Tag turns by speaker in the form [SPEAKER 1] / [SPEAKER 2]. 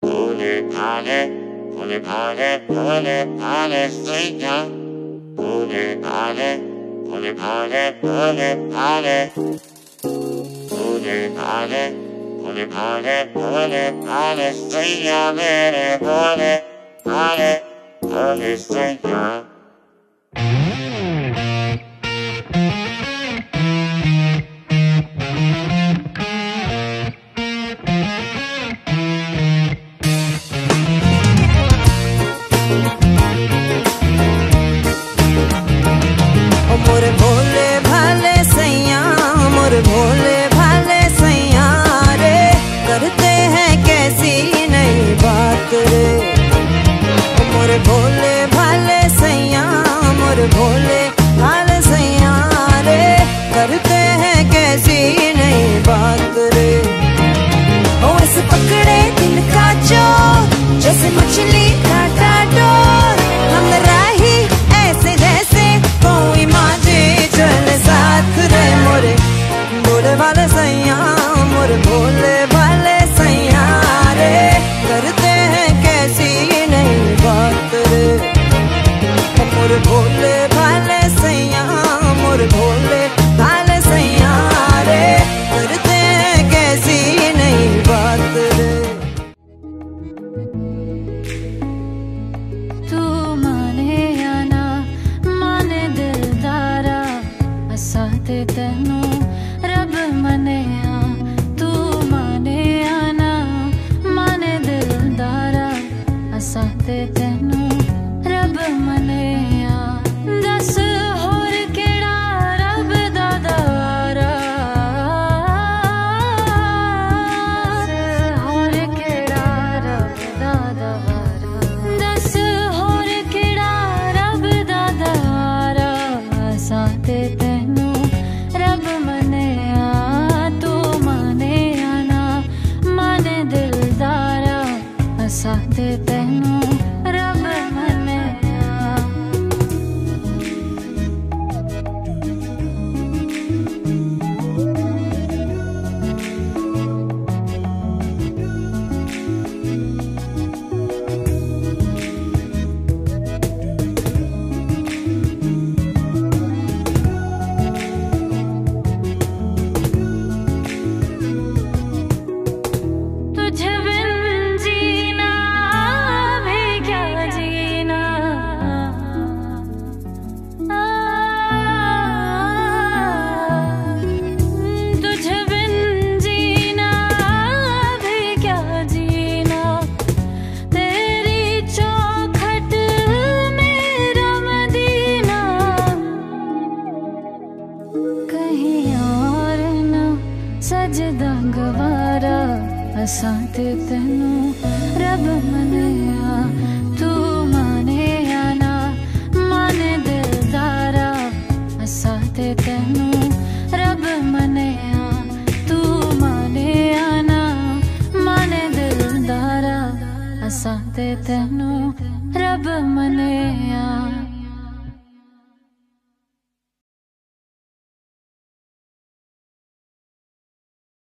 [SPEAKER 1] 오늘 안에 오늘 안에 오늘 안에 쓰이냐? 오늘 안에 오늘 안에 오늘 안에. 오늘 안에 오늘 안에 오늘 안에 쓰이냐? 매일 오늘 안에 오늘 쓰이냐?
[SPEAKER 2] असां ते रब मनेया, तू मानेया ना, माने दिलदारा ते तैनू रब मनेया, तू मानेया ना, माने दिलदारा ते तैनू रब मनेया।